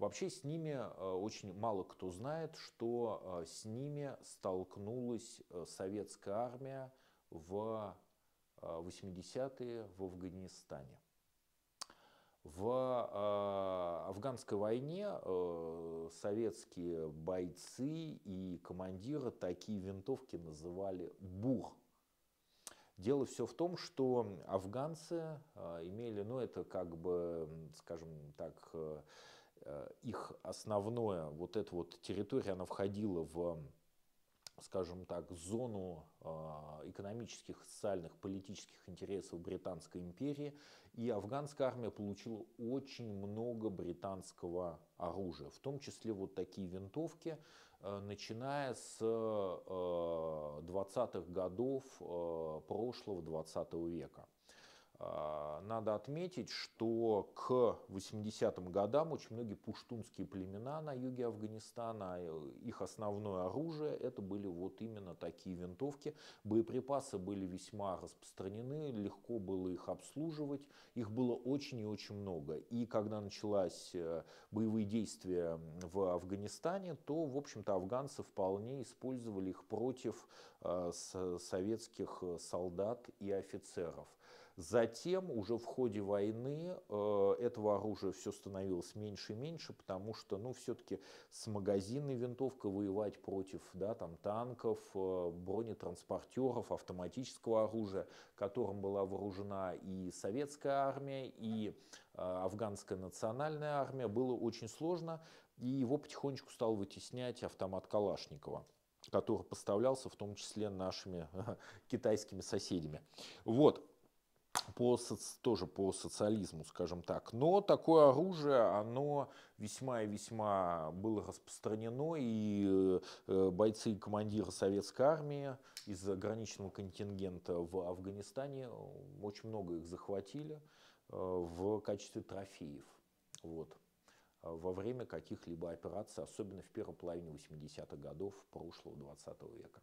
Вообще с ними очень мало кто знает, что с ними столкнулась советская армия в 80-е в Афганистане. В э, афганской войне э, советские бойцы и командиры такие винтовки называли «бур». Дело все в том, что афганцы э, имели, ну это как бы, скажем так, э, их основное, вот эта вот территория, она входила в скажем так, зону а, экономических, социальных, политических интересов Британской империи, и афганская армия получила очень много британского оружия, в том числе вот такие винтовки, а, начиная с 20-х а, годов прошлого 20 века. А, надо отметить, что к 80-м годам очень многие пуштунские племена на юге Афганистана, э, их основное оружие это были вот именно такие винтовки. Боеприпасы были весьма распространены, легко было их обслуживать, их было очень и очень много. И когда началась э, боевые действия в Афганистане, то, в общем-то, афганцы вполне использовали их против э, советских солдат и офицеров. Затем уже в ходе войны э, этого оружия все становилось меньше и меньше, потому что ну, все-таки с магазинной винтовкой воевать против да, там, танков, э, бронетранспортеров, автоматического оружия, которым была вооружена и советская армия, и э, афганская национальная армия, было очень сложно, и его потихонечку стал вытеснять автомат Калашникова который поставлялся в том числе нашими китайскими соседями. Вот по, тоже по социализму, скажем так. Но такое оружие, оно весьма и весьма было распространено, и э, бойцы и командиры советской армии из ограниченного контингента в Афганистане очень много их захватили э, в качестве трофеев. Вот во время каких-либо операций, особенно в первой половине 80-х годов прошлого 20 века.